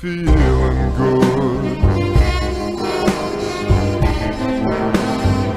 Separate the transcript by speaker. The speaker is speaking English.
Speaker 1: feel